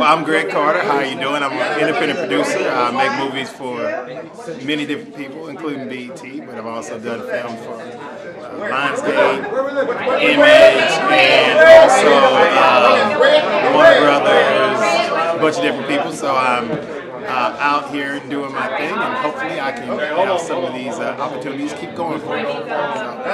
Well, I'm Greg Carter. How are you doing? I'm an independent producer. I make movies for many different people, including BET, but I've also done film for uh, Lionsgate, Image, and also uh, Warner Brothers, a bunch of different people. So I'm uh, out here doing my thing, and hopefully I can have some of these uh, opportunities keep going for me. So.